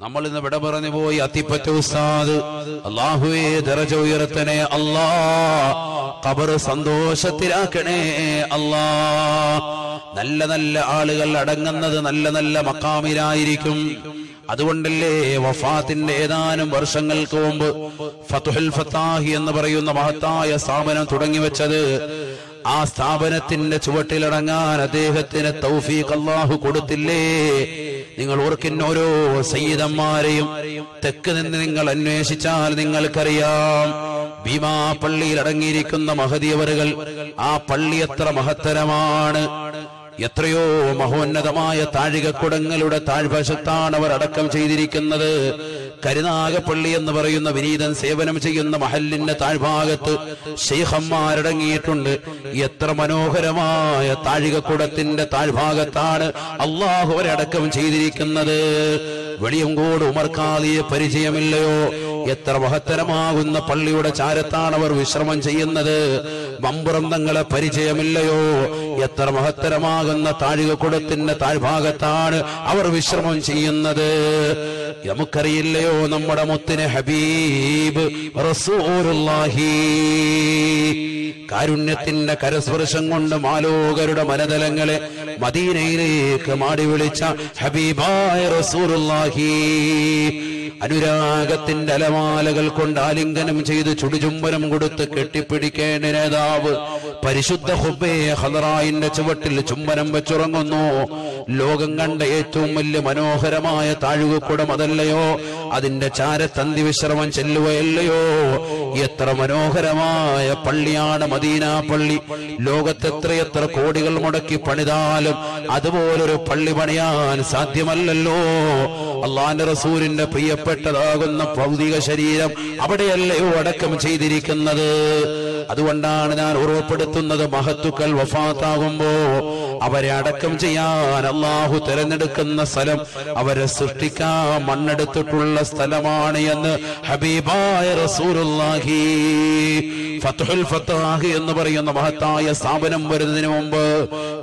നമ്മൾ ഇന്ന് വിട പറഞ്ഞു പോയി അത്തിപ്പറ്റ ഉസ്താദ്. അള്ളാഹുവേ ദറജ ഉയർത്തനെ അല്ലാ. കബർ സന്തോഷത്തിലാക്കണേ അല്ലാ. നല്ല നല്ല ആളുകൾ അടങ്ങുന്നത് നല്ല നല്ല മക്കാമിലായിരിക്കും. അതുകൊണ്ടല്ലേ വഫാത്തിന്റെ ഏതാനും വർഷങ്ങൾക്ക് മുമ്പ് ഫതുഹൽ ഫത്താഹി എന്ന് പറയുന്ന മഹത്തായ സ്ഥാപനം തുടങ്ങി വെച്ചത്. ആ സ്ഥാപനത്തിന്റെ ചുവട്ടിലടങ്ങാൻ അദ്ദേഹത്തിന് തൗഫീഖ് അള്ളാഹു കൊടുത്തില്ലേ? നിങ്ങൾ ഓർക്കുന്ന ഓരോ സയ്യിദന്മാരെയും തെക്ക് നിന്ന് നിങ്ങൾ അന്വേഷിച്ചാൽ നിങ്ങൾക്കറിയാം. ഭീമാ പള്ളിയിൽ അടങ്ങിയിരിക്കുന്ന മഹതിയവറുകൾ ആ പള്ളി എത്ര മഹത്തരമാണ്. എത്രയോ മഹോന്നതമായ താഴികക്കുടങ്ങളുടെ താഴ്വശത്താണ് അവർ അടക്കം ചെയ്തിരിക്കുന്നത്. കരുനാഗപ്പള്ളി എന്ന് പറയുന്ന വിനീതൻ സേവനം ചെയ്യുന്ന മഹലിന്റെ താഴ്ഭാഗത്ത് ഷെയ്ഖന്മാരടങ്ങിയിട്ടുണ്ട് എത്ര മനോഹരമായ താഴികക്കുടത്തിന്റെ താഴ്ഭാഗത്താണ് അള്ളാഹു ഒരടക്കം ചെയ്തിരിക്കുന്നത്. വെളിയങ്കോട് ഉമർക്കാലിയെ പരിചയമില്ലയോ? എത്ര മഹത്തരമാകുന്ന പള്ളിയുടെ ചാരത്താണ് അവർ വിശ്രമം ചെയ്യുന്നത്. മമ്പുറന്തങ്ങളെ പരിചയമില്ലയോ? എത്ര മഹത്തരമാകുന്ന താഴികക്കുടത്തിന്റെ താഴ്ഭാഗത്താണ് അവർ വിശ്രമം ചെയ്യുന്നത്. നമുക്കറിയില്ലയോ നമ്മുടെ മുത്തിന് ഹബീബ് കാരുണ്യത്തിന്റെ കരസ്പർശം കൊണ്ട് മാലോകരുടെ മനതലങ്ങളെ മദീനയിലേക്ക് മാടി വിളിച്ച ഹബീബായ റസൂലുള്ളാഹി. അനുരാഗത്തിന്റെ അലമാലകൾ കൊണ്ട് ആലിംഗനം ചെയ്ത് ചുടുചുംബനം കൊടുത്ത് കെട്ടിപ്പിടിക്കേണ്ട നേതാവ് പരിശുദ്ധ ഹുബേ ഹലറായിന്റെ ചുവട്ടിൽ ചുംബനം വെച്ചുറങ്ങുന്നു. ലോകം കണ്ട ഏറ്റവും വലിയ മനോഹരമായ താഴുകക്കുടം അതല്ലയോ? അതിന്റെ ചാരത്തന്തി വിശ്രമം ചെല്ലുകയല്ലയോ? എത്ര മനോഹരമായ പള്ളിയാണ് മദീന പള്ളി. ലോകത്തെത്രയെത്ര കോടികൾ മുടക്കി പണിതാലും അതുപോലൊരു പള്ളി പണിയാൻ സാധ്യമല്ലല്ലോ. അള്ളാന്റെ റസൂലിന്റെ പ്രിയപ്പെട്ടതാകുന്ന ഭൗതിക ശരീരം അവിടെയല്ലയോ അടക്കം ചെയ്തിരിക്കുന്നത്? അതുകൊണ്ടാണ് ഞാൻ ഓർമ്മപ്പെടുത്തുന്നത് മഹത്തുക്കൾ വഫാത്താകുമ്പോ അവരെ അടക്കം ചെയ്യാൻ അള്ളാഹു തിരഞ്ഞെടുക്കുന്ന സ്ഥലം അവരെ സൃഷ്ടിക്കാൻ മണ്ണെടുത്തിട്ടുള്ള സ്ഥലമാണ് എന്ന് ഹബീബായ റസൂലുള്ളാഹി ഫത്ഹുൽ ഫത്താഹ് എന്ന് പറയുന്ന മഹത്തായ സ്ഥാപനം വരുന്നതിന് മുമ്പ്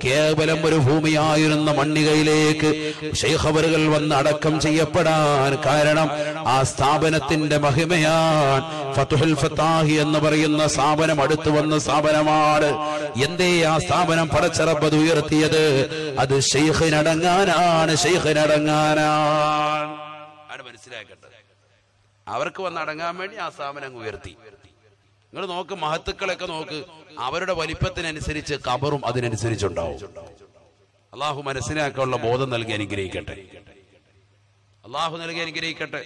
കേവലം ഒരു ഭൂമിയായിരുന്ന മണ്ണികയിലേക്ക് ശൈഖബറുകൾ വന്ന് അടക്കം ചെയ്യപ്പെടാൻ കാരണം ആ സ്ഥാപനത്തിന്റെ മഹിമയാണ്. ഫതുഹുൽ ഫത്താഹി എന്ന് പറയുന്ന സ്ഥാപനം അടുത്തു വന്ന സ്ഥാപനമാണ്. എന്തേ ആ സ്ഥാപനം പടച്ചറബത് ഉയർത്തിയത്? അത് ഷെയ്ഖിനടങ്ങാനാണ് ഷെയ്ഖിനടങ്ങാനാണ് മനസ്സിലാക്കട്ടെ അവർക്ക് വന്ന് അടങ്ങാൻ വേണ്ടി ആ സ്ഥാപനം ഉയർത്തി. നിങ്ങൾ നോക്ക് മഹത്തുക്കളൊക്കെ നോക്ക്. അവരുടെ വലിപ്പത്തിനനുസരിച്ച് കബറും അതിനനുസരിച്ചുണ്ടാവും. അള്ളാഹു മനസ്സിലാക്കാനുള്ള ബോധം നൽകി അനുഗ്രഹിക്കട്ടെ. അള്ളാഹു നൽകി അനുഗ്രഹിക്കട്ടെ.